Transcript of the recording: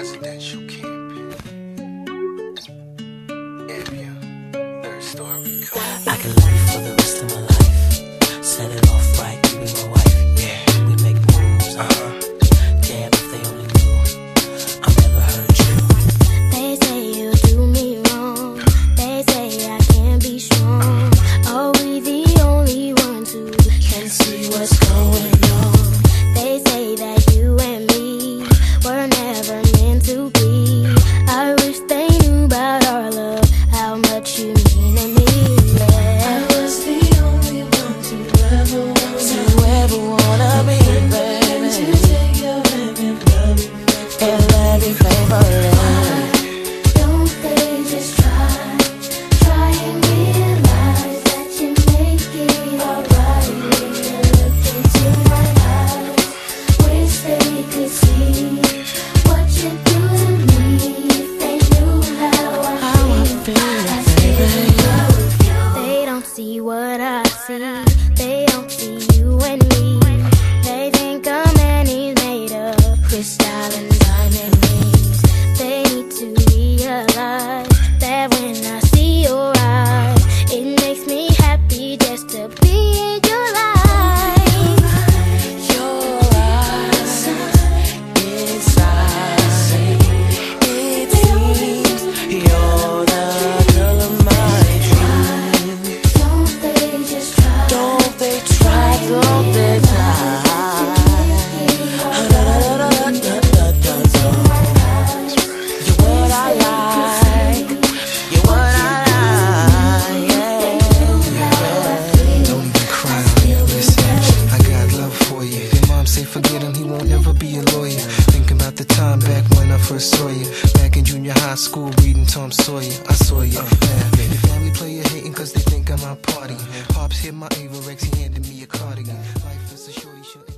presidential campaign. Yeah, yeah. Third story. I can love you for the rest of my life. Set it off right, you be my wife. Yeah, we make moves. Uh huh. Damn, if they only knew, I'll never hurt you. They say you do me wrong. They say I can't be strong. Are we the only ones who can see what's going much you mean to me. Yeah. I was the only one to ever want To ever wanna be, to baby. take your hand and love you. And love you faithfully. Don't they just try, try and realize that you make it alright when you look into my eyes. Wish they could see what you do to me if they knew how I How feel. feel, I still see what I see. The time back when I first saw you. Back in junior high school, reading Tom Sawyer. I saw you. Man, your uh, family player hating cause they think I'm out partying. Pops hit my Avirex, he handed me a cardigan. Life is a shorty shouldn't